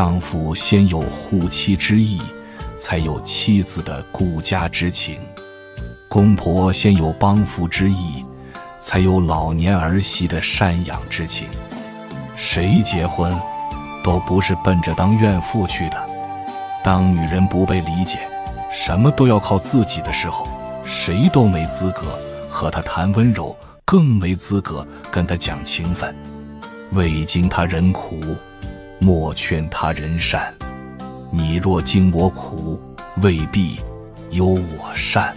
丈夫先有护妻之意，才有妻子的顾家之情；公婆先有帮扶之意，才有老年儿媳的赡养之情。谁结婚，都不是奔着当怨妇去的。当女人不被理解，什么都要靠自己的时候，谁都没资格和她谈温柔，更没资格跟她讲情分。未经他人苦，莫劝他人善。你若经我苦，未必有我善。